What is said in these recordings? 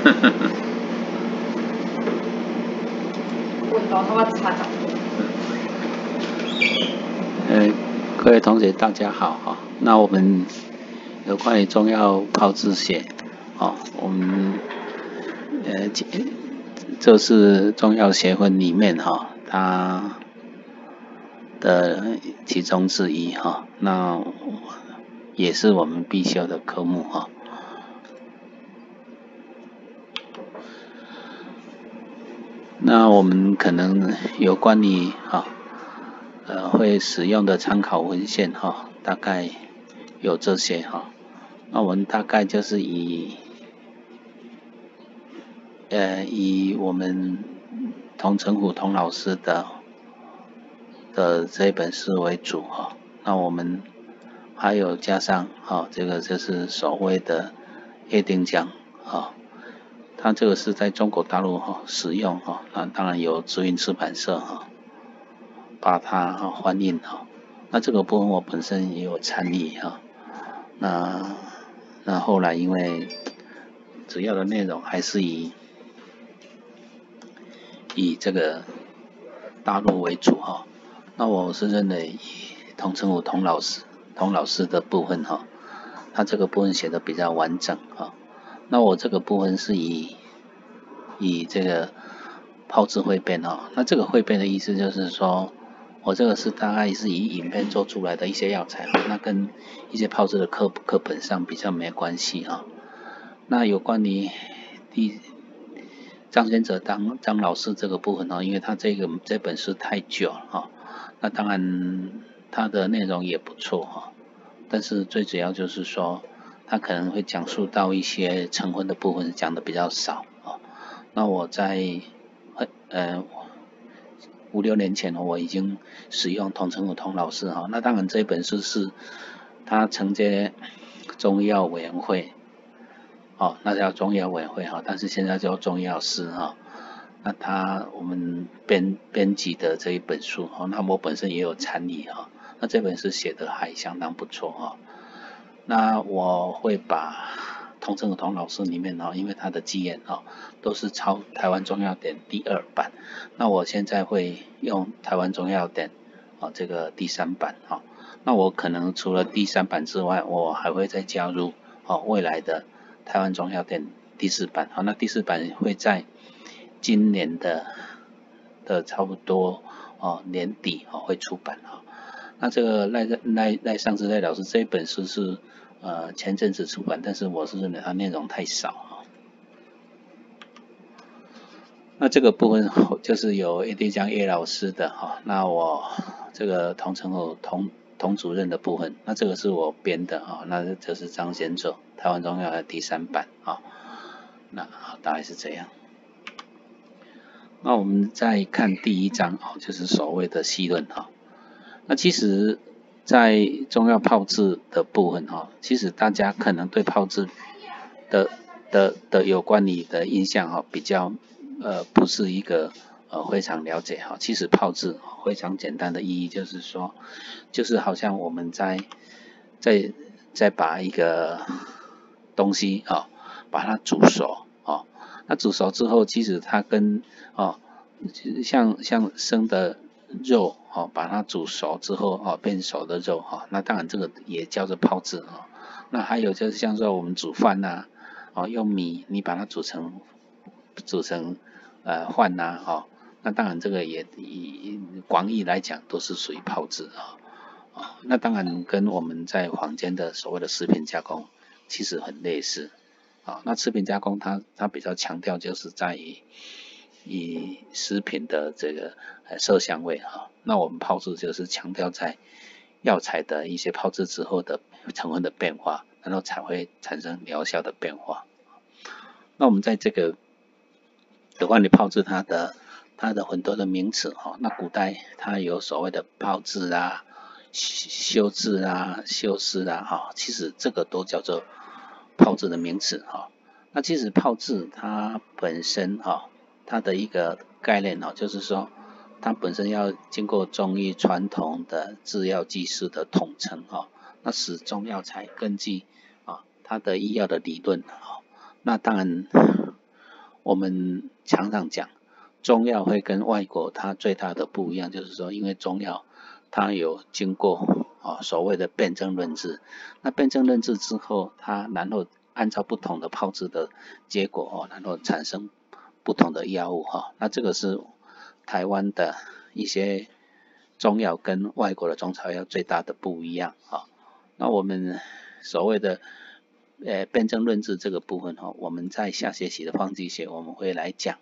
呃，各位同学大家好哈，那我们有关于中药炮制学，哦，我们呃这这是中药学会里面哈，它的其中之一哈，那也是我们必修的科目哈。那我们可能有关于哈，呃，会使用的参考文献哈，大概有这些哈。那我们大概就是以，呃，以我们童成虎童老师的的这本书为主哈。那我们还有加上哈，这个就是所谓的叶定江哈。它这个是在中国大陆哈使用哈，那当然有知韵出版社哈把它翻译哈，那这个部分我本身也有参与哈，那那后来因为主要的内容还是以以这个大陆为主哈，那我是认为以童成武童老师童老师的部分哈，他这个部分写的比较完整哈。那我这个部分是以以这个炮制汇编哦，那这个汇编的意思就是说，我这个是大概是以影片做出来的一些药材，那跟一些炮制的课课本上比较没关系哈。那有关于第张先哲张张老师这个部分呢，因为他这个这本书太久了哈，那当然他的内容也不错哈，但是最主要就是说。他可能会讲述到一些成婚的部分讲的比较少啊。那我在呃五六年前呢我已经使用同城武通老师哈。那当然这本书是他承接中医药委员会哦，那叫中医药委员会哈，但是现在叫中医药师哈。那他我们编编辑的这一本书哈，那我本身也有参与哈。那这本书写的还相当不错哈。那我会把同城的童老师里面哦，因为他的基验哦都是抄台湾中药典第二版，那我现在会用台湾中药典哦这个第三版哦，那我可能除了第三版之外，我还会再加入哦未来的台湾中药典第四版好，那第四版会在今年的的差不多哦年底哦会出版哈。那这个赖赖赖上次赖老师这一本书是呃前阵子出版，但是我是认为它内容太少啊。那这个部分就是有叶定江叶老师的哈，那我这个同城后同同主任的部分，那这个是我编的啊，那这是张先哲台湾中药的第三版啊，那大概是这样。那我们再看第一章啊，就是所谓的细论哈。那其实，在中药炮制的部分哈，其实大家可能对炮制的的的有关你的印象哈，比较呃不是一个呃非常了解哈。其实炮制非常简单的意义就是说，就是好像我们在在在把一个东西啊，把它煮熟啊，那煮熟之后，其实它跟啊像像生的。肉哦，把它煮熟之后哦，变熟的肉哈，那当然这个也叫做泡制哈。那还有就是像说我们煮饭呐，哦用米你把它煮成煮成呃饭呐哈，那当然这个也以广义来讲都是属于泡制啊。啊，那当然跟我们在坊间的所谓的食品加工其实很类似啊。那食品加工它它比较强调就是在于。以食品的这个色香味哈，那我们泡制就是强调在药材的一些泡制之后的成分的变化，然后才会产生疗效的变化。那我们在这个的话，你泡制它的它的很多的名词哈，那古代它有所谓的泡制啊、修制啊、修饰啊哈，其实这个都叫做泡制的名词哈。那其实泡制它本身哈。它的一个概念哦，就是说，它本身要经过中医传统的制药技术的统称哈，那使中药材根据啊它的医药的理论哈，那当然我们常常讲中药会跟外国它最大的不一样，就是说因为中药它有经过啊所谓的辩证论治，那辩证论治之后，它然后按照不同的炮制的结果哦，然后产生不同的药物哈，那这个是台湾的一些中药跟外国的中草药最大的不一样啊。那我们所谓的呃辩证论治这个部分哈，我们在下学期的方剂学我们会来讲。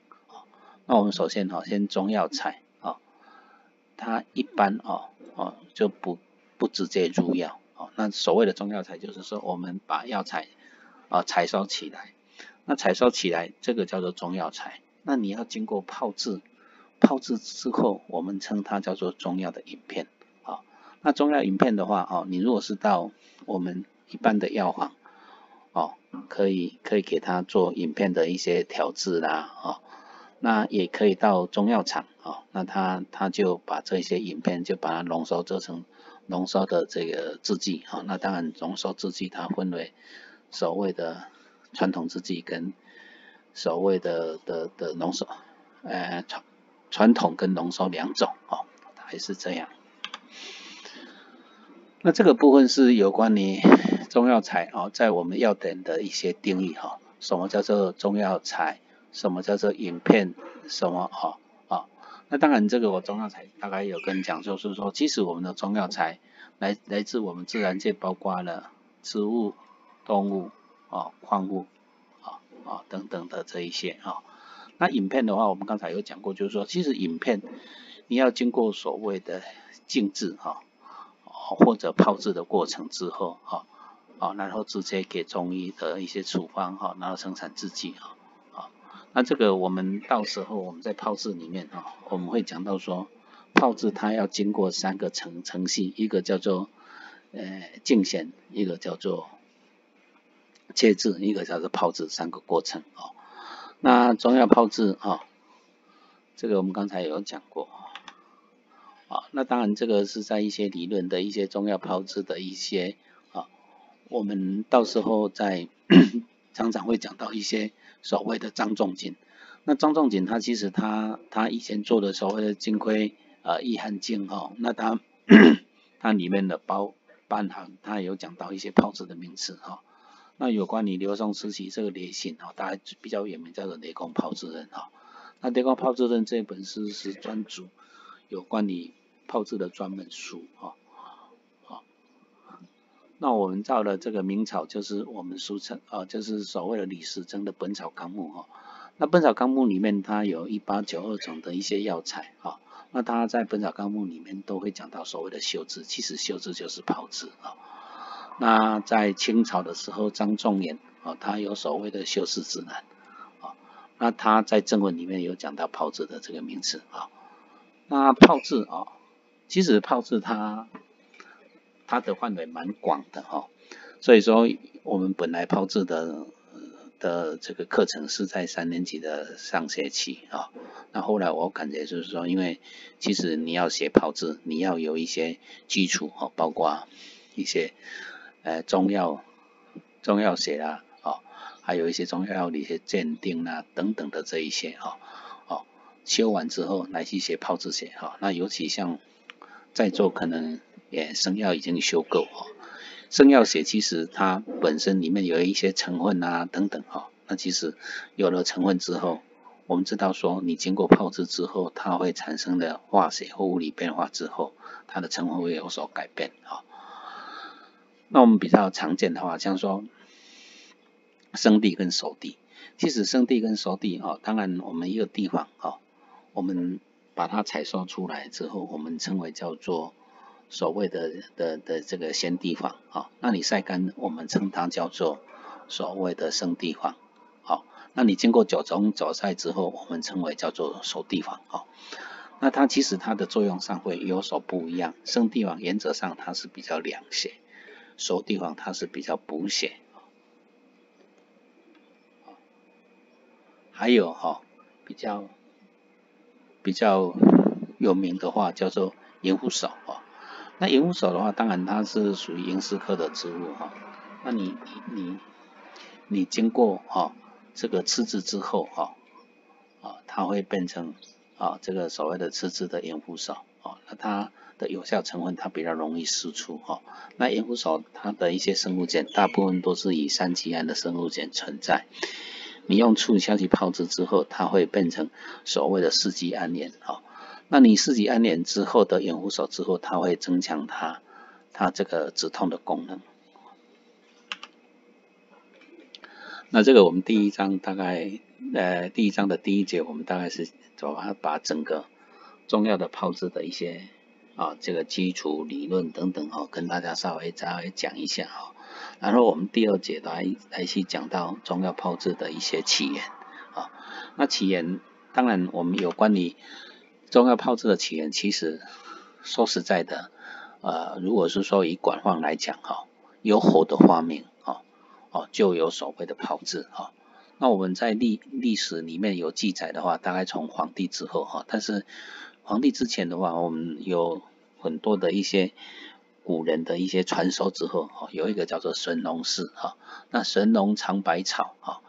那我们首先哈，先中药材啊，它一般哦哦就不不直接入药哦。那所谓的中药材就是说，我们把药材啊，采收起来，那采收起来，这个叫做中药材。那你要经过泡制，泡制之后，我们称它叫做中药的饮片。啊，那中药饮片的话，哦，你如果是到我们一般的药房，哦，可以可以给它做饮片的一些调制啦，哦，那也可以到中药厂，哦，那他他就把这些饮片就把它浓缩做成浓缩的这个制剂，啊，那当然浓缩制剂它分为。所谓的传统制剂跟所谓的的的浓缩，呃传传统跟浓缩两种哦，还是这样。那这个部分是有关于中药材哦，在我们药典的一些定义哈，什么叫做中药材，什么叫做饮片，什么哦哦，那当然这个我中药材大概有跟你讲，就是说，其实我们的中药材来来自我们自然界，包括了植物。动物啊，矿物啊啊等等的这一些啊，那影片的话，我们刚才有讲过，就是说，其实影片你要经过所谓的静置哈，或者泡制的过程之后哈，啊，然后直接给中医的一些处方哈，然后生产制剂哈，啊，那这个我们到时候我们在泡制里面哈，我们会讲到说，泡制它要经过三个程程序，一个叫做呃净显，一个叫做切制一个叫做泡制三个过程哦。那中药泡制啊，这个我们刚才有讲过啊。那当然这个是在一些理论的一些中药泡制的一些啊，我们到时候在 常常会讲到一些所谓的张仲景。那张仲景他其实他他以前做的所谓的金匮啊益汗镜哈，那他 他里面的包半行他有讲到一些泡制的名词哈。那有关于刘宋时期这个烈性啊，大家比较有名叫做《雷公炮制论》啊。那《雷公炮制论》这本书是专注有关于炮制的专门书啊。好，那我们照了这个明朝，就是我们俗称啊，就是所谓的李时珍的《本草纲目》哈。那《本草纲目》里面它有一八九二种的一些药材啊。那它在《本草纲目》里面都会讲到所谓的修治，其实修治就是炮制啊。那在清朝的时候，张仲远啊，他有所谓的修饰指南啊，那他在正文里面有讲到炮制的这个名词啊。那炮制啊，其实炮制它它的范围蛮广的哈，所以说我们本来炮制的的这个课程是在三年级的上学期啊，那后来我感觉就是说，因为其实你要写炮制，你要有一些基础啊，包括一些。呃，中药、中药学啊，哦，还有一些中药的一些鉴定啊等等的这一些哈，哦，修完之后来去写炮制学哈，那尤其像在座可能也生药已经修够哦，生药学其实它本身里面有一些成分啊等等哈，那其实有了成分之后，我们知道说你经过泡制之后，它会产生的化学或物理变化之后，它的成分会有所改变啊。那我们比较常见的话，像说生地跟熟地，其实生地跟熟地哈，当然我们一个地方哈，我们把它采收出来之后，我们称为叫做所谓的的的这个鲜地黄啊。那你晒干，我们称它叫做所谓的生地方。好，那你经过九重九晒之后，我们称为叫做熟地方。好，那它其实它的作用上会有所不一样。生地方原则上它是比较凉些。熟地方它是比较补血，还有哈比较比较有名的话叫做银狐手啊，那银狐手的话，当然它是属于银丝科的植物哈，那你你你你经过哈这个吃制之后哈啊，它会变成啊这个所谓的次次的盐湖手。啊，那它的有效成分它比较容易释出哈。那盐湖手它的一些生物碱大部分都是以三基胺的生物碱存在，你用醋下去泡制之后，它会变成所谓的四基胺盐啊。那你四级胺联之后的盐湖手之后，它会增强它它这个止痛的功能。那这个我们第一章大概呃第一章的第一节，我们大概是把把整个重要的泡制的一些啊这个基础理论等等哈，跟大家稍微再微讲一下哈。然后我们第二节来来去讲到中药炮制的一些起源啊。那起源当然我们有关于中药炮制的起源，其实说实在的，呃，如果是说以广泛来讲哈，有火的发明，哦哦，就有所谓的炮制，哈。那我们在历历史里面有记载的话，大概从皇帝之后，哈，但是皇帝之前的话，我们有很多的一些古人的一些传说之后，哈，有一个叫做神农氏，哈，那神农尝百草，哈。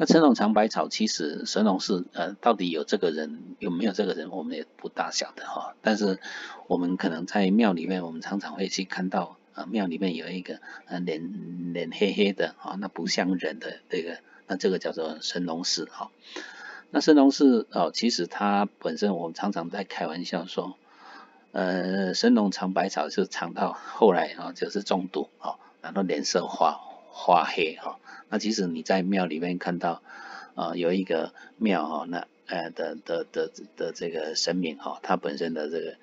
那神农尝百草，其实神农氏呃到底有这个人有没有这个人，我们也不大晓得哈。但是我们可能在庙里面，我们常常会去看到啊庙里面有一个呃脸脸黑黑的啊，那不像人的这个，那这个叫做神农氏哈。那神农氏哦，其实他本身我们常常在开玩笑说，呃神农尝百草是尝到后来啊就是中毒啊，然后脸色花花黑哈。那其实你在庙里面看到，啊，有一个庙哈，那呃的的的的这个神明哈，他本身的这个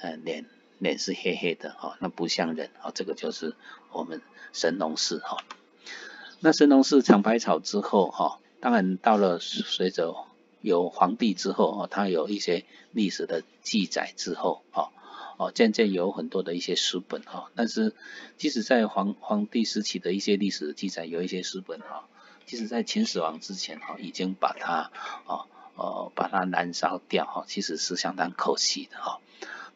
呃脸脸是黑黑的哈，那不像人啊，这个就是我们神农氏哈。那神农氏尝百草之后哈，当然到了随着有皇帝之后哦，他有一些历史的记载之后哈。哦，渐渐有很多的一些书本哈，但是即使在皇皇帝时期的一些历史记载，有一些书本哈，即使在秦始皇之前哈，已经把它哦呃把它燃烧掉哈，其实是相当可惜的哈。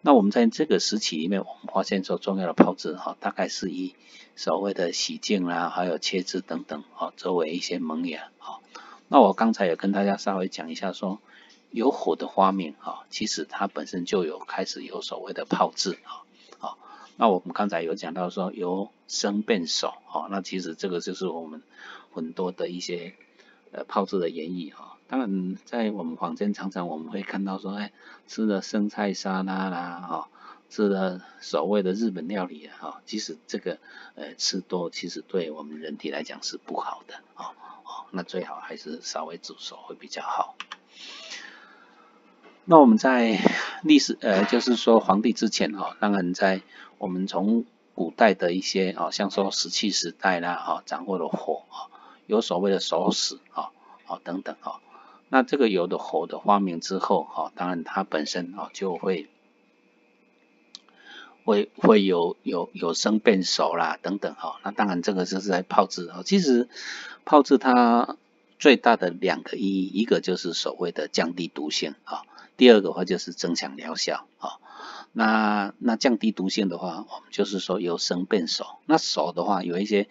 那我们在这个时期里面，我们发现说重要的炮制哈，大概是以所谓的洗净啦，还有切制等等哈，作为一些萌芽哈。那我刚才也跟大家稍微讲一下说。有火的发明哈，其实它本身就有开始有所谓的炮制哈，好，那我们刚才有讲到说由生变熟哈，那其实这个就是我们很多的一些呃炮制的演绎哈。当然在我们坊间常常我们会看到说，哎，吃的生菜沙拉啦哈，吃的所谓的日本料理啊哈，其实这个呃吃多其实对我们人体来讲是不好的哦哦，那最好还是稍微煮熟会比较好。那我们在历史呃，就是说皇帝之前哈，当然在我们从古代的一些啊，像说石器时代啦哈，掌握了火，有所谓的手史啊啊等等哈。那这个有的火的发明之后哈，当然它本身啊就会会会有有有生变熟啦等等哈。那当然这个就是在炮制啊，其实炮制它最大的两个意义，一个就是所谓的降低毒性啊。第二个话就是增强疗效啊，那那降低毒性的话，我们就是说由生变熟。那熟的话，有一些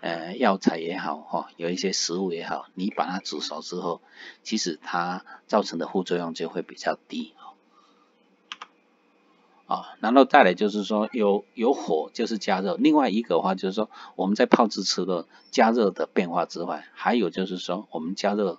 呃药材也好哈，有一些食物也好，你把它煮熟之后，其实它造成的副作用就会比较低啊。然后再来就是说有有火就是加热，另外一个话就是说我们在泡制吃的加热的变化之外，还有就是说我们加热。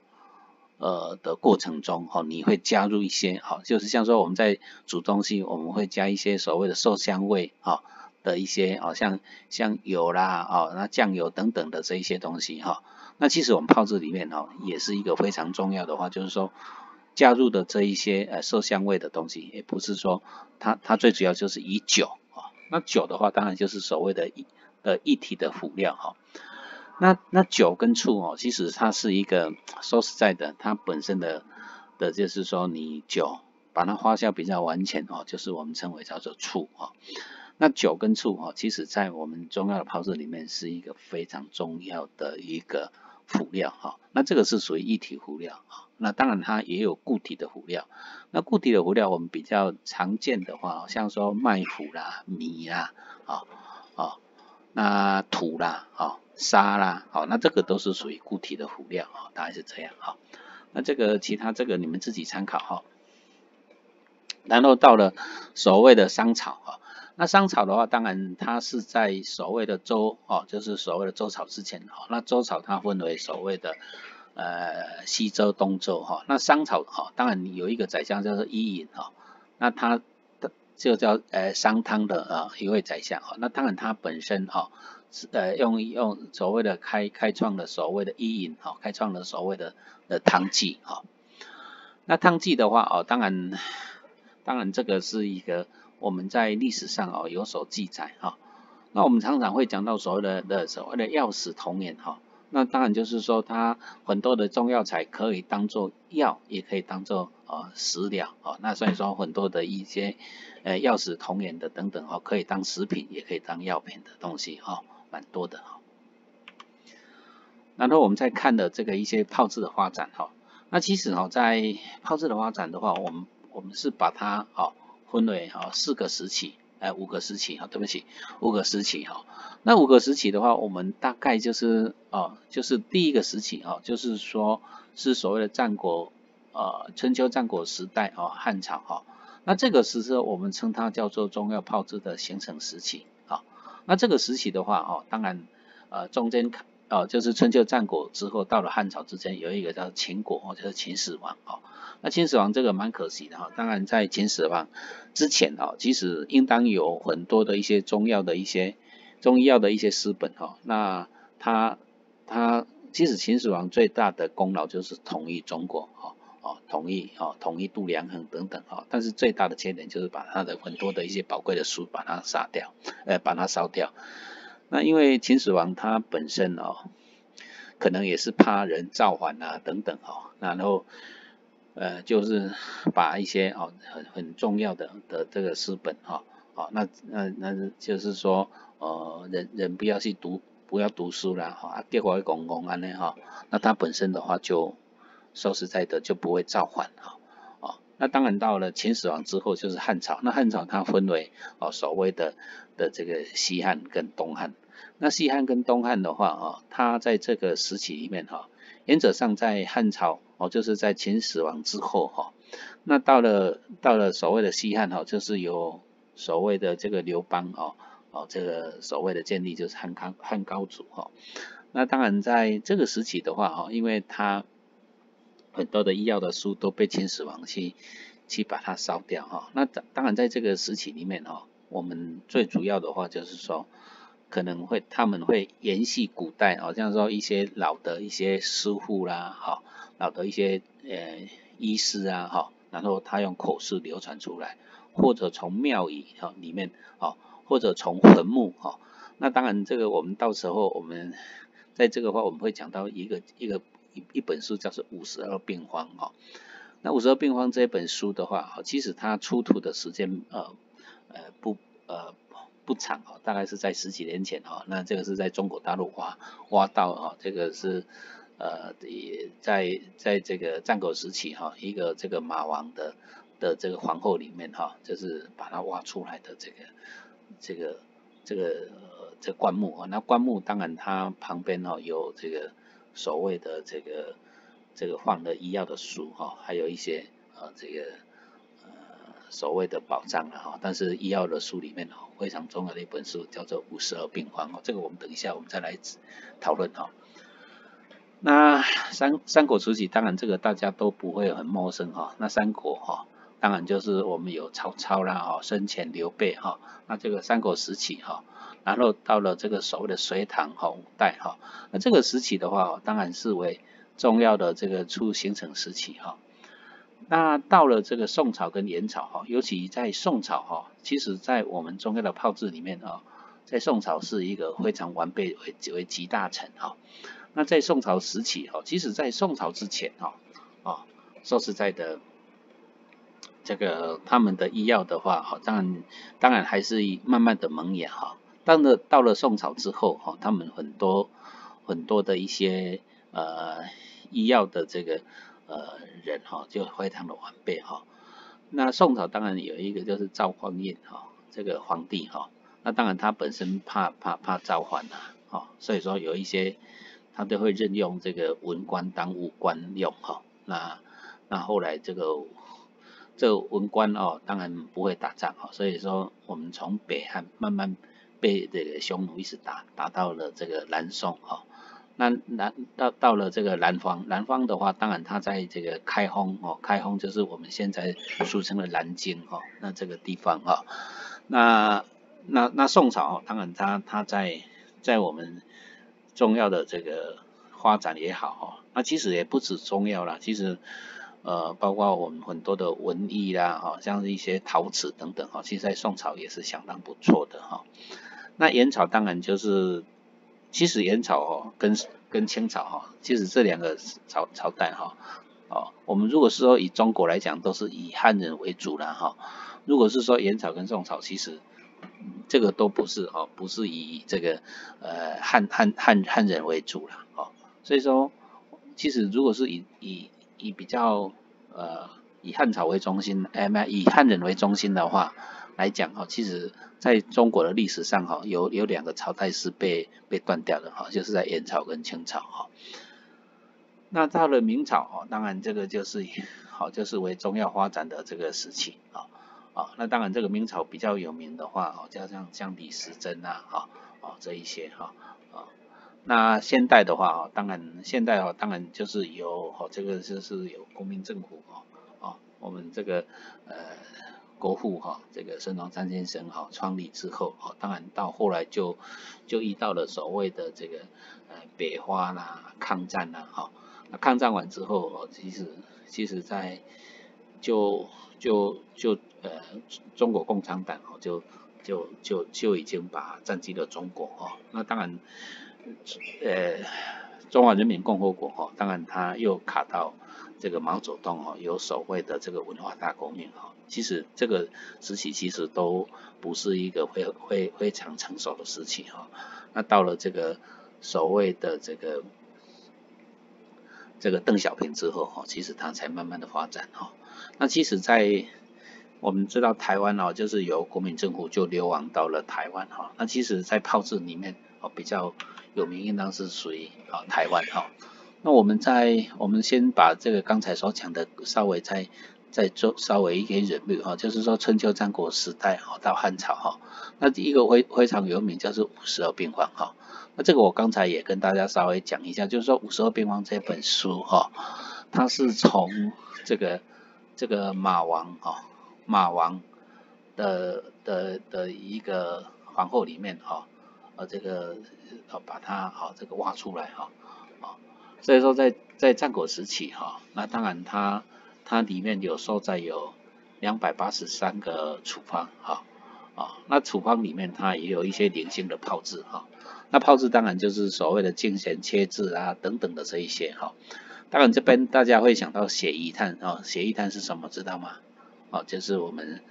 呃的过程中，哈，你会加入一些，哈，就是像说我们在煮东西，我们会加一些所谓的受香味，哈的一些，好像像油啦，哦，那酱油等等的这一些东西，哈，那其实我们泡制里面，哈，也是一个非常重要的话，就是说加入的这一些呃色香味的东西，也不是说它它最主要就是以酒，啊，那酒的话，当然就是所谓的一呃一体的辅料，哈。那那酒跟醋哦，其实它是一个说实在的，它本身的的就是说你酒把它发酵比较完全哦，就是我们称为叫做醋哦。那酒跟醋哦，其实在我们中药的泡制里面是一个非常重要的一个辅料哈。那这个是属于一体辅料啊。那当然它也有固体的辅料。那固体的辅料我们比较常见的话，像说麦麸啦、米啦啊啊，那土啦啊。沙啦，好，那这个都是属于固体的辅料啊，大概是这样哈。那这个其他这个你们自己参考哈。然后到了所谓的商朝啊，那商朝的话，当然它是在所谓的周哦，就是所谓的周朝之前哈。那周朝它分为所谓的呃西周、东周哈。那商朝哈，当然有一个宰相叫做伊尹哈，那他的就叫呃商汤的啊一位宰相哈。那当然他本身哈是呃用用所谓的开开创了所谓的伊尹哈，开创了所谓的的汤纪哈。那汤纪的话哦，当然。当然，这个是一个我们在历史上哦有所记载哈。那我们常常会讲到所谓的的所谓的药食同源哈。那当然就是说，它很多的中药材可以当做药，也可以当做呃食疗哦。那所以说很多的一些呃药食同源的等等哦，可以当食品，也可以当药品的东西哈，蛮多的哈。然后我们再看的这个一些炮制的发展哈。那其实哦，在炮制的发展的话，我们我们是把它哦分为哦四个时期，哎五个时期哈，对不起五个时期哈。那五个时期的话，我们大概就是哦就是第一个时期哦，就是说是所谓的战国呃春秋战国时代哦汉朝哈。那这个时候我们称它叫做中药炮制的形成时期啊。那这个时期的话哦，当然呃中间哦就是春秋战国之后到了汉朝之间有一个叫秦国，就是秦始皇哦。那秦始皇这个蛮可惜的哈，当然在秦始皇之前哦，其实应当有很多的一些中药的一些中医药的一些诗本哈。那他他其实秦始皇最大的功劳就是统一中国哈哦，统一哦统一度量衡等等哈。但是最大的缺点就是把他的很多的一些宝贵的书把它杀掉，呃把它烧掉。那因为秦始皇他本身哦，可能也是怕人造反啊等等哦，然后。呃，就是把一些哦很很重要的的这个诗本哈，哦那那那就是说呃人人不要去读不要读书了哈，结果公公安呢哈，那他本身的话就说实在的就不会造反哈，那当然到了秦始皇之后就是汉朝，那汉朝它分为哦所谓的的这个西汉跟东汉，那西汉跟东汉的话啊，它在这个时期里面哈。原则上在汉朝哦，就是在秦始皇之后哈，那到了到了所谓的西汉哈，就是有所谓的这个刘邦哦哦，这个所谓的建立就是汉高汉高祖哈。那当然在这个时期的话哈，因为他很多的医药的书都被秦始皇去去把它烧掉哈。那当然在这个时期里面哈，我们最主要的话就是说。可能会他们会延续古代哦，像说一些老的一些师傅啦，哈，老的一些呃医师啊，哈，然后他用口述流传出来，或者从庙宇哈里面哦，或者从坟墓哈，那当然这个我们到时候我们在这个话我们会讲到一个一个一一本书叫做五十二病方哈，那五十二病方这本书的话，其实它出土的时间呃呃不呃。不长哦，大概是在十几年前哈，那这个是在中国大陆挖挖到哈，这个是呃也在在这个战国时期哈，一个这个马王的的这个皇后里面哈，就是把它挖出来的这个这个这个这棺木啊，那棺木当然它旁边哈有这个所谓的这个这个放的医药的书哈，还有一些呃这个呃。所谓的保障了哈，但是医药的书里面哦，非常重要的一本书叫做《五十二病方》哦，这个我们等一下我们再来讨论哈。那三三国时期，当然这个大家都不会很陌生哈。那三国哈，当然就是我们有曹操啦哈，孙权刘备哈。那这个三国时期哈，然后到了这个所谓的隋唐哈五代哈，那这个时期的话，当然是为重要的这个初形成时期哈。那到了这个宋朝跟元朝哈，尤其在宋朝哈，其实在我们中药的炮制里面啊，在宋朝是一个非常完备为为集大成哈。那在宋朝时期哈，即使在宋朝之前哈，啊，说实在的，这个他们的医药的话哈，当然当然还是慢慢的萌芽哈。到了到了宋朝之后哈，他们很多很多的一些呃医药的这个。呃，人哈就非常的完备哈。那宋朝当然有一个就是赵匡胤哈，这个皇帝哈。那当然他本身怕怕怕造反呐，哈，所以说有一些他都会任用这个文官当武官用哈。那那后来这个这个文官哦，当然不会打仗哦，所以说我们从北汉慢慢被这个匈奴一直打打到了这个南宋哈。那南到到了这个南方，南方的话，当然它在这个开封哦，开封就是我们现在俗称的南京哦，那这个地方哈，那那那宋朝，当然它它在在我们重要的这个发展也好哦，那其实也不止重要啦，其实呃包括我们很多的文艺啦哈，像一些陶瓷等等哈，其实在宋朝也是相当不错的哈。那元朝当然就是。其实元朝哦，跟跟清朝哈，其实这两个朝朝代哈，哦，我们如果是说以中国来讲，都是以汉人为主了哈。如果是说元朝跟宋朝，其实这个都不是哦，不是以这个呃汉汉汉汉人为主了哦。所以说，其实如果是以以以比较呃以汉朝为中心，哎，以汉人为中心的话。来讲哈，其实在中国的历史上哈，有有两个朝代是被被断掉的哈，就是在元朝跟清朝哈。那到了明朝哈，当然这个就是好，就是为中药发展的这个时期啊啊。那当然这个明朝比较有名的话哦，加上像李时珍呐哈啊这一些哈啊。那现代的话哦，当然现代哦，当然就是有哦，这个就是有国民政府哦哦，我们这个呃。国父哈，这个孙中山先生哈创立之后，哦，当然到后来就就遇到了所谓的这个呃北伐啦、抗战啦，哈，那抗战完之后，哦，其实其实在就就就呃中国共产党哦就就就就已经把占据了中国哦，那当然呃中华人民共和国哈，当然他又卡到。这个毛泽东哦，有所谓的这个文化大革命哦，其实这个时期其实都不是一个非非非常成熟的时期哈。那到了这个所谓的这个这个邓小平之后哈，其实他才慢慢的发展哈。那其实，在我们知道台湾哦，就是由国民政府就流亡到了台湾哈。那其实，在炮制里面哦，比较有名应当是属于啊台湾哈。那我们在我们先把这个刚才所讲的稍微再再做稍微一点人略哈，就是说春秋战国时代哈到汉朝哈，那第一个非非常有名就是五十二兵法哈，那这个我刚才也跟大家稍微讲一下，就是说五十二兵法这本书哈，它是从这个这个马王哈马王的的的一个皇后里面哈，呃这个呃把它好这个挖出来哈。所以说，在在战国时期哈，那当然它它里面有收在有两百八十三个处方哈啊，那处方里面它也有一些零星的炮制哈，那炮制当然就是所谓的精选切制啊等等的这一些哈，当然这边大家会想到血衣炭啊，血衣炭是什么知道吗？哦，就是我们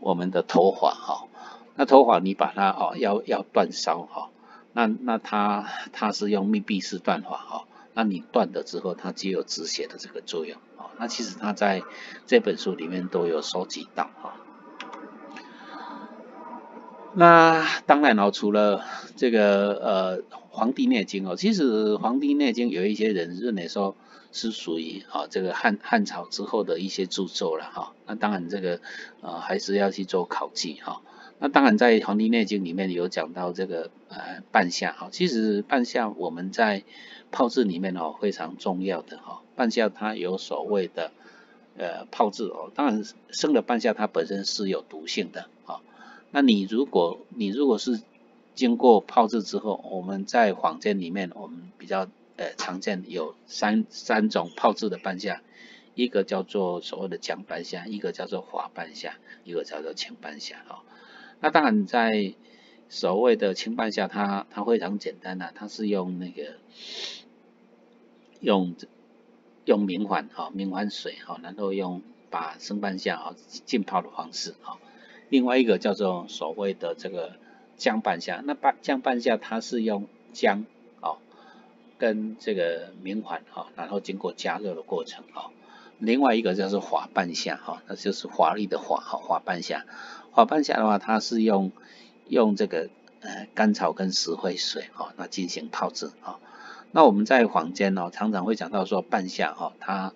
我们的头发哈，那头发你把它哦要要断烧哈，那那它它是用密闭式断法哈。那你断了之后，它具有止血的这个作用啊。那其实它在这本书里面都有收集到啊。那当然哦，除了这个呃《黄帝内经》哦，其实《黄帝内经》有一些人认为说是属于啊这个汉汉朝之后的一些著作了哈。那当然这个呃还是要去做考据哈。那当然在《黄帝内经》里面有讲到这个呃半夏哈。其实半夏我们在炮制里面哦非常重要的哈，半夏它有所谓的呃炮制哦，当然生的半夏它本身是有毒性的啊。那你如果你如果是经过炮制之后，我们在坊间里面我们比较呃常见有三三种炮制的半夏，一个叫做所谓的姜半夏，一个叫做滑半夏，一个叫做青半夏啊。那当然在所谓的青半夏，它它非常简单呐，它是用那个。用用明矾哈，明矾水哈，然后用把生半夏哈浸泡的方式哈。另外一个叫做所谓的这个姜半夏，那半姜半夏它是用姜哦跟这个明矾哈，然后经过加热的过程哈。另外一个叫做滑半夏哈，那就是华丽的滑哈，滑半夏。滑半夏的话，它是用用这个呃甘草跟石灰水哈，那进行泡制哈。那我们在坊间哦，常常会讲到说半夏哈，它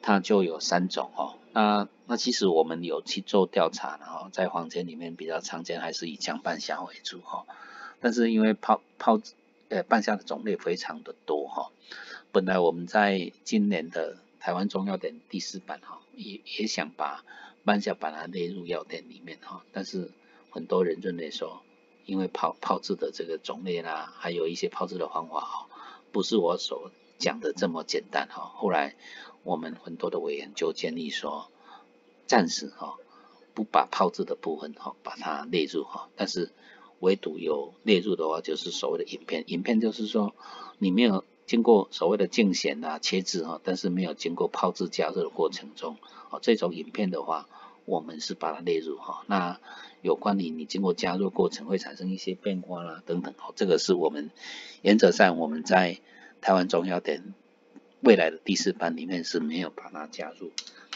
它就有三种哦。那那其实我们有去做调查，然后在坊间里面比较常见还是以姜半夏为主哈。但是因为泡泡呃半夏的种类非常的多哈，本来我们在今年的台湾中药典第四版哈，也也想把半夏把它列入药典里面哈，但是很多人认为说，因为泡泡制的这个种类啦，还有一些泡制的方法哈，不是我所讲的这么简单哈。后来我们很多的委员就建议说，暂时哈不把泡制的部分哈把它列入哈，但是唯独有列入的话，就是所谓的饮片。饮片就是说你没有经过所谓的净咸啊切制哈，但是没有经过泡制加热的过程中，哦这种饮片的话，我们是把它列入哈。那有关于你经过加热过程会产生一些变化啦等等哦，这个是我们原则上我们在台湾中药典未来的第四版里面是没有把它加入。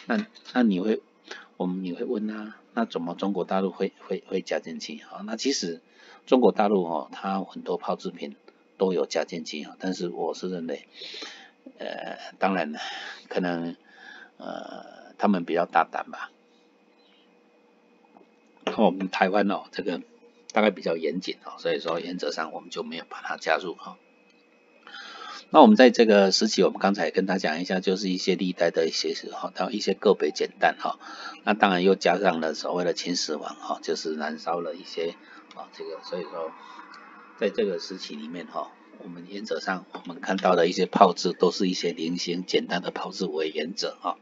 那那你会我们你会问啊，那怎么中国大陆会会会加进去？好，那其实。中国大陆哦，它很多泡制品都有加进去啊，但是我是认为，呃，当然可能呃他们比较大胆吧。我们台湾哦，这个大概比较严谨哦，所以说原则上我们就没有把它加入哈。那我们在这个时期，我们刚才跟大家讲一下，就是一些历代的一些哈，还有一些个别简单哈。那当然又加上了所谓的秦始皇哈，就是燃烧了一些。啊，这个所以说，在这个时期里面哈，我们原则上我们看到的一些炮制都是一些零星简单的炮制为原则哈。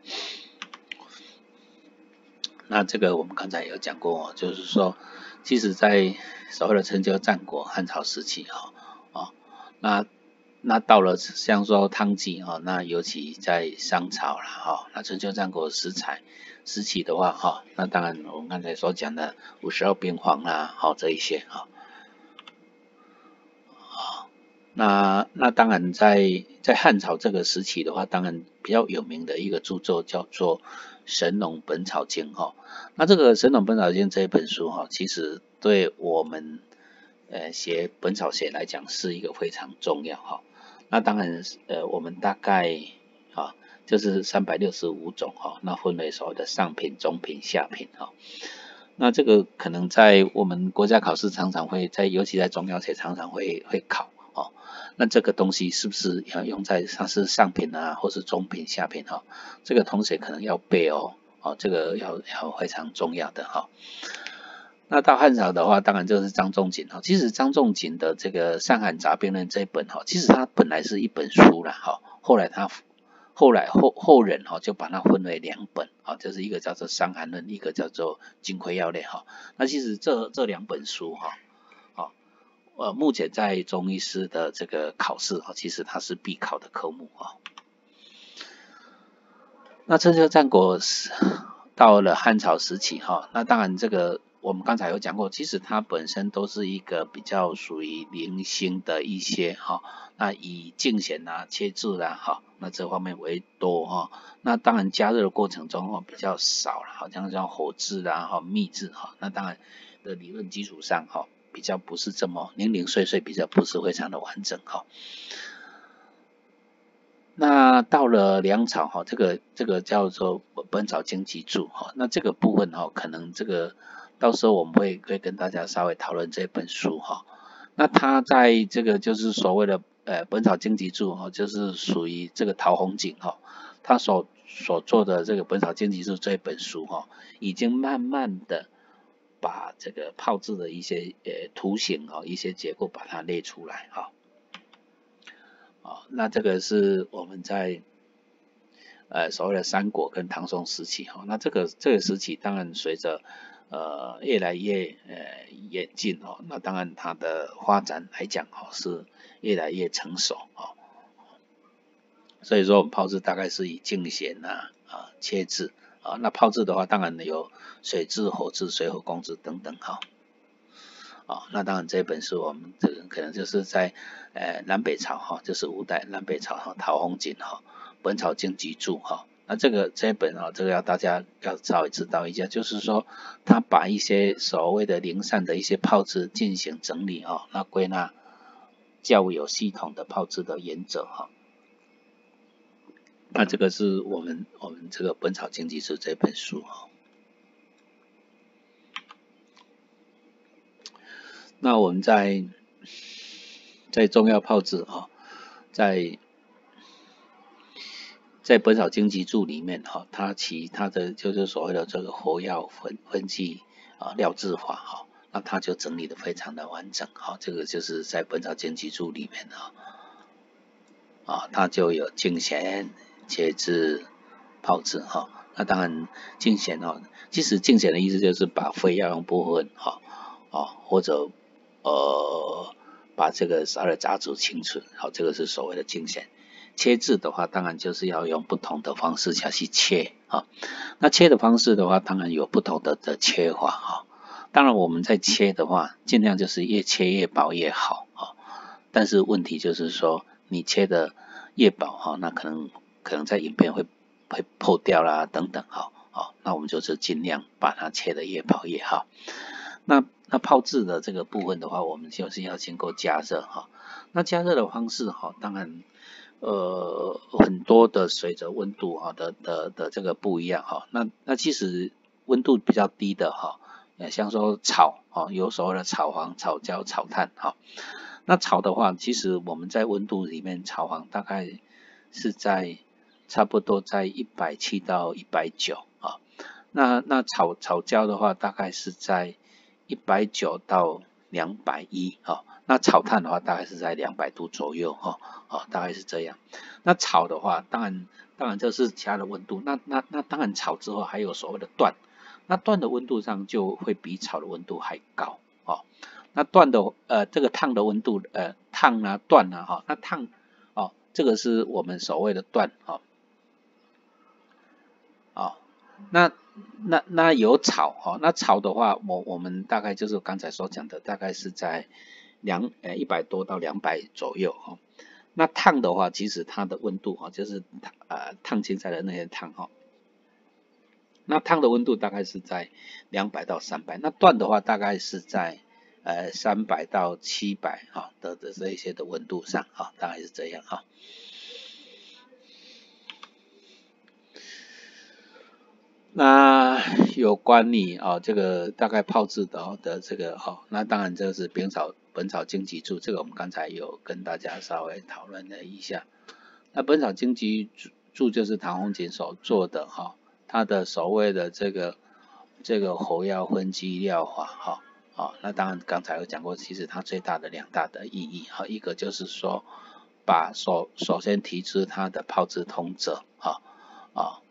那这个我们刚才有讲过，就是说，其实在所谓的春秋战国汉朝时期哈，啊，那那到了像说汤剂哈，那尤其在商朝了哈，那春秋战国食材。时期的话，哈，那当然我们刚才所讲的五十二边黄啊，好这一些，哈，那那当然在在汉朝这个时期的话，当然比较有名的一个著作叫做《神农本草经》哈，那这个《神农本草经》这一本书哈，其实对我们呃写本草学来讲是一个非常重要哈，那当然呃我们大概啊。就是三百六十五种哈，那分为所谓的上品、中品、下品哈。那这个可能在我们国家考试常常会在，尤其在中药学常常会会考。那这个东西是不是要用在它是上品啊，或是中品、下品哈？这个同学可能要背哦，哦，这个要要非常重要的哈。那到汉朝的话，当然就是张仲景哈。其实张仲景的这个《伤寒杂病论》这一本哈，其实它本来是一本书了哈，后来他。后来后后人哈就把它分为两本啊，就是一个叫做《伤寒论》，一个叫做《金匮要略》哈。那其实这这两本书哈，呃目前在中医师的这个考试啊，其实它是必考的科目啊。那春秋战国时到了汉朝时期哈，那当然这个我们刚才有讲过，其实它本身都是一个比较属于零星的一些哈。那以净咸啊、切制啦，哈，那这方面为多哈。那当然加热的过程中哈比较少了，好像像火制啦、哈秘制哈。那当然的理论基础上哈，比较不是这么零零碎碎，比较不是非常的完整哈。那到了梁朝哈，这个这个叫做《本草经集注》哈，那这个部分哈，可能这个到时候我们会会跟大家稍微讨论这本书哈。那他在这个就是所谓的。呃，《本草经集注》哈，就是属于这个陶弘景哈，他所所做的这个《本草经集注》这本书哈，已经慢慢的把这个泡制的一些呃图形啊，一些结构把它列出来哈。啊，那这个是我们在呃所谓的三国跟唐宋时期哈，那这个这个时期当然随着呃越来越呃演进哦，那当然它的发展来讲哦是。越来越成熟哦，所以说我们泡制大概是以净咸呐啊切制啊，那炮制的话当然有水制、火制、水火共治等等哈，啊那当然这本是我们这个可能就是在呃南北朝哈，就是五代南北朝哈陶弘景哈《本草经集注》哈，那这个这本啊这个要大家要稍微知道一下，就是说他把一些所谓的零散的一些炮制进行整理啊，那归纳。较有系统的炮制的原则哈。那这个是我们我们这个《本草经济志》这本书哈。那我们在在中药炮制啊，在在《本草经济注》里面哈，它其他的就是所谓的这个活药分分剂啊料制法哈，那它就整理的非常的完整哈，这个就是在《本草经济注》里面哈，啊，它就有净贤、切制、炮制哈，那当然净贤哈，其实净贤的意思就是把非药用部分哈啊或者呃，把这个十二杂质清除，好，这个是所谓的净贤。切制的话，当然就是要用不同的方式下去切啊。那切的方式的话，当然有不同的的切法哈。当然我们在切的话，尽量就是越切越薄越好啊。但是问题就是说，你切的越薄哈，那可能可能在影片会会破掉啦等等哈。好，那我们就是尽量把它切的越薄越好。那那泡制的这个部分的话，我们就是要经过加热哈。那加热的方式哈，当然呃很多的随着温度哈的的的这个不一样哈。那那其实温度比较低的哈，像说炒啊，有所谓的炒黄、炒焦、炒炭哈。那炒的话，其实我们在温度里面炒黄大概是在差不多在一百七到一百九啊。那那炒炒焦的话，大概是在一百九到两百一啊，那炒炭的话大概是在两百度左右哈，哦大概是这样。那炒的话，当然当然这是其他的温度，那那那当然炒之后还有所谓的断，那断的温度上就会比炒的温度还高哦。那断的呃这个烫的温度呃烫啊断啊哈，那烫哦这个是我们所谓的断哈，哦那。那那有炒哈，那炒的话，我我们大概就是刚才所讲的，大概是在两呃一百多到两百左右哈。那烫的话，其实它的温度哈，就是呃烫青菜的那些烫哈。那烫的温度大概是在两百到三百，那断的话大概是在呃三百到七百哈的的这一些的温度上哈，大概是这样哈。那有关你啊，这个大概泡制的的这个哈，那当然这是《本草本草经集注》，这个我们刚才有跟大家稍微讨论了一下。那《本草经集注》就是唐弘景所做的哈，他的所谓的这个这个活药分剂疗法哈，啊，那当然刚才有讲过，其实它最大的两大的意义哈，一个就是说把首首先提出它的泡制通则哈，啊。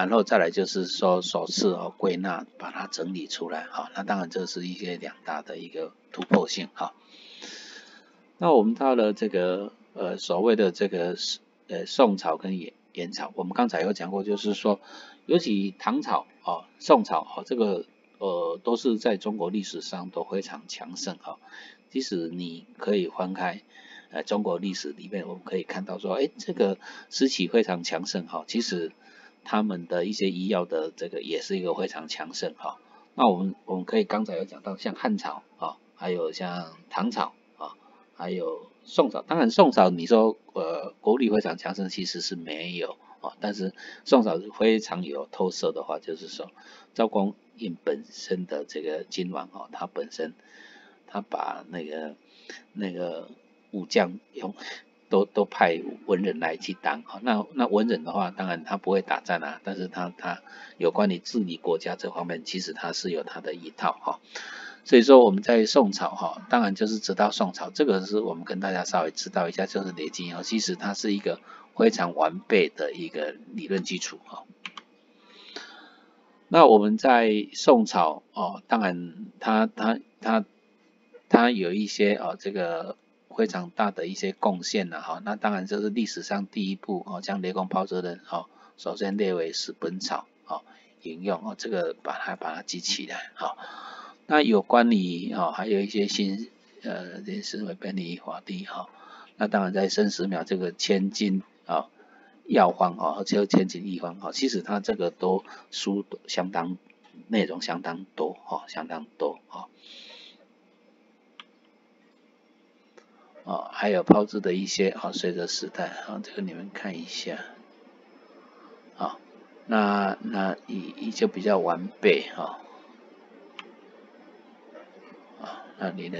然后再来就是说首次哦归纳把它整理出来哈，那当然这是一些两大的一个突破性哈。那我们到了这个呃所谓的这个呃宋朝跟元元朝，我们刚才有讲过，就是说尤其唐朝啊宋朝啊这个呃都是在中国历史上都非常强盛哈。即使你可以翻开呃中国历史里面，我们可以看到说哎这个时期非常强盛哈，其实。他们的一些医药的这个也是一个非常强盛哈，那我们我们可以刚才有讲到像汉朝啊，还有像唐朝啊，还有宋朝，当然宋朝你说呃国力非常强盛其实是没有啊，但是宋朝是非常有特色的话就是说赵光胤本身的这个金王啊，他本身他把那个那个武将用。都都派文人来去当哈，那那文人的话，当然他不会打仗啊，但是他他有关于治理国家这方面，其实他是有他的一套哈。所以说我们在宋朝哈，当然就是直到宋朝，这个是我们跟大家稍微知道一下，就是雷金哦，其实它是一个非常完备的一个理论基础哈。那我们在宋朝哦，当然他他他他有一些哦这个。非常大的一些贡献了哈，那当然这是历史上第一部哦，将雷公炮制的哦，首先列为是本草哦引用哦，这个把它把它记起来哈。那有关于哦，还有一些新呃，这是为便利华帝哈。那当然在生死秒这个千金啊药方哦，就千金一方哈，其实它这个都书相当内容相当多哈，相当多哈。啊，还有炮制的一些啊，随着时代啊，这个你们看一下啊。那那也就比较完备哈。啊，那你呢？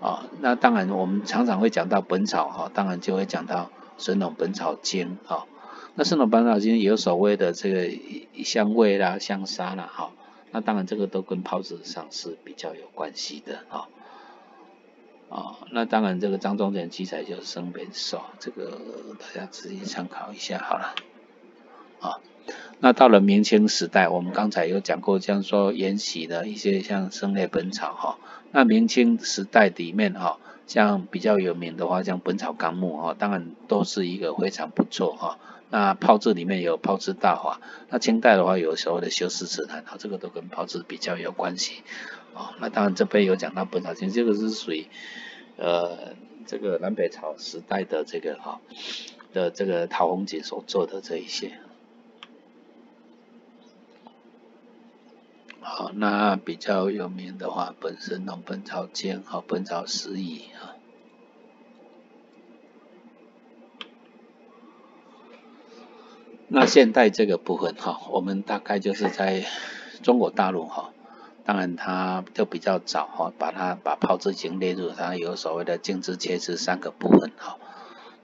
啊，那当然我们常常会讲到本草哈，当然就会讲到《神农本草经》啊。那《神农本草经》有所谓的这个香味啦、香砂啦哈。那当然这个都跟炮制上是比较有关系的哈。啊，那当然这个张忠简记载就是生边寿，这个大家自己参考一下好了。啊，那到了明清时代，我们刚才有讲过，像说沿袭的一些像《生类本草》哈。那明清时代里面哈，像比较有名的话，像《本草纲目》哈，当然都是一个非常不错哈。那炮制里面有炮制大法，那清代的话有所谓的修饰词坛，哈，这个都跟炮制比较有关系。哦，那当然这边有讲到本草经，这个是属于呃这个南北朝时代的这个哈的这个陶弘景所做的这一些。好，那比较有名的话，本身《本草经》和《本草拾遗》啊。那现代这个部分哈，我们大概就是在中国大陆哈。当然，它就比较早哈，把它把炮制型列入它有所谓的静之切之三个部分哈。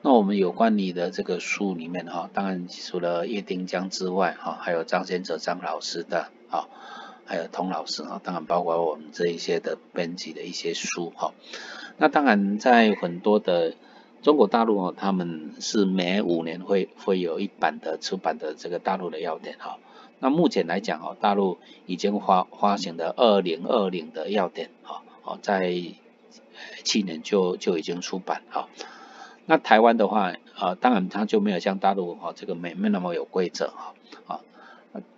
那我们有关你的这个书里面哈，当然除了叶丁江之外哈，还有张先哲张老师的哈，还有童老师哈，当然包括我们这一些的编辑的一些书哈。那当然在很多的中国大陆哦，他们是每五年会会有一版的出版的这个大陆的要点哈。那目前来讲哦，大陆已经发发行的二零二零的要点哈，哦，在去年就就已经出版哈。那台湾的话，啊，当然它就没有像大陆哈这个没没那么有规则哈，啊，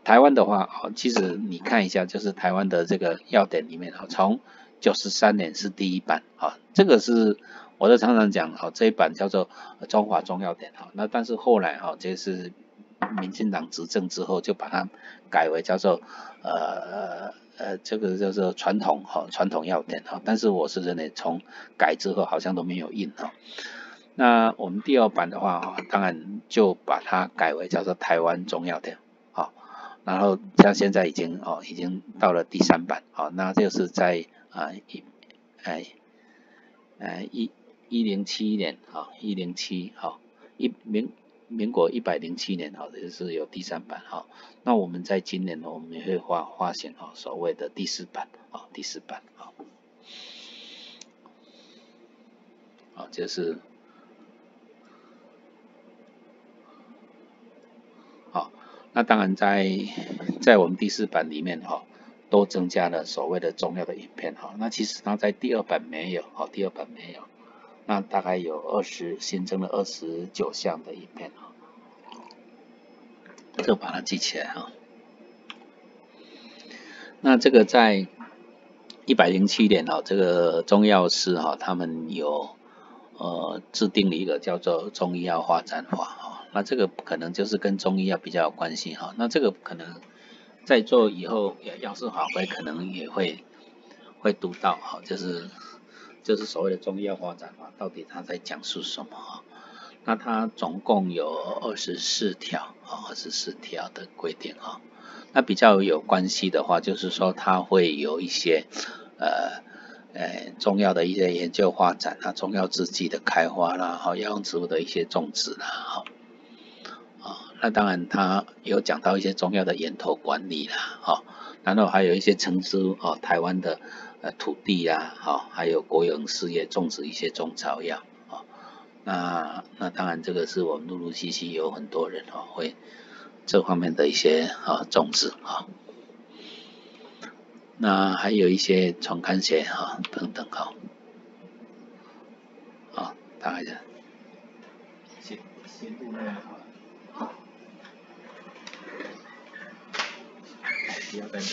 台湾的话，啊，其实你看一下，就是台湾的这个要点里面啊，从九十三年是第一版啊，这个是我都常常讲哈，这一版叫做中华中药点哈，那但是后来哈，这是。民进党执政之后，就把它改为叫做呃呃这个叫做传统哈传统药典哈，但是我是认为从改之后好像都没有印哈。那我们第二版的话哈，当然就把它改为叫做台湾中药典好，然后像现在已经哦已经到了第三版好，那就是在啊一哎哎一一零七年啊一零七好一明。民国一百零七年哈，就是有第三版哈。那我们在今年呢，我们也会发发行哈所谓的第四版啊，第四版啊。啊，就是好。那当然在在我们第四版里面哈，都增加了所谓的重要的影片哈。那其实它在第二版没有哈，第二版没有。那大概有二十新增了二十九项的影片啊，就把它记起来哈。那这个在一百零七年哦，这个中药师哈，他们有呃制定了一个叫做中医药发展法哈。那这个可能就是跟中医药比较有关系哈。那这个可能在做以后药师法规可能也会会读到哈，就是。就是所谓的中医药发展法，到底它在讲述什么？那它总共有二十四条啊，二十四条的规定啊。那比较有关系的话，就是说它会有一些呃呃中药的一些研究发展啊，中药制剂的开发啦，哈，药用植物的一些种植啦，哈。啊，那当然它有讲到一些中药的源头管理啦，哈。然后还有一些成都啊，台湾的。呃，土地呀，好，还有国营事业种植一些中草药，啊，那那当然这个是我们陆陆续续有很多人哦会这方面的一些啊种植啊，那还有一些传刊学哈等等哈，啊，大概的，先先录那样好。了，不要再录。